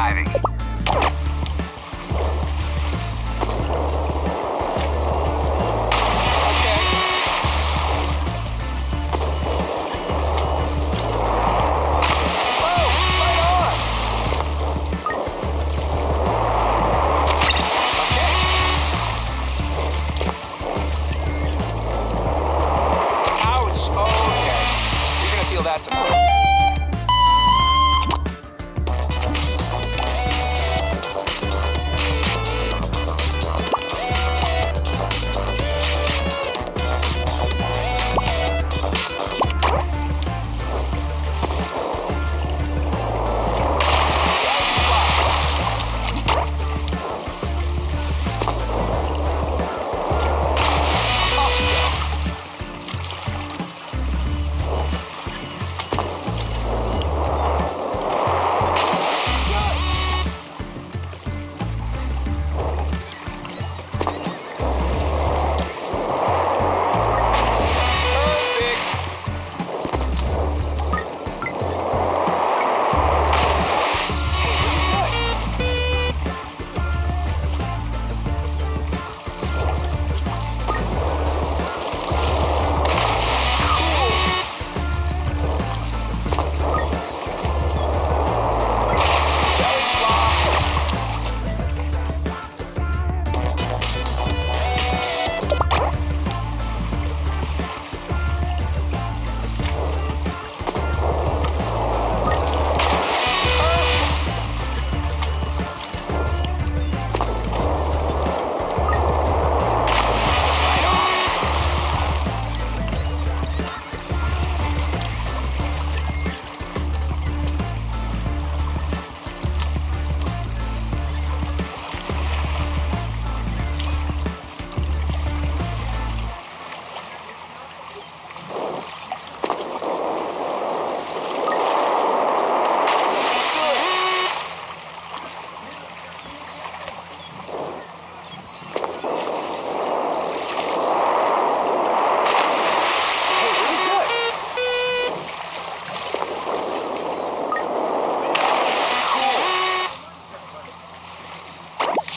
skydiving.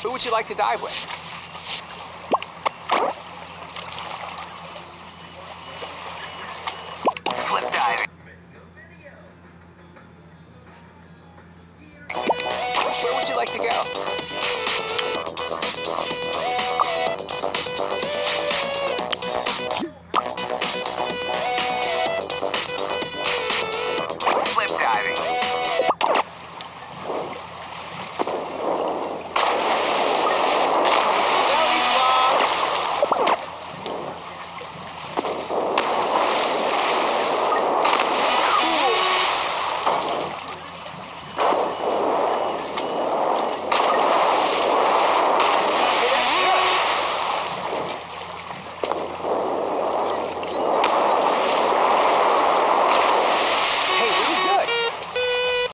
Who would you like to dive with? Flip diving. Where would you like to go?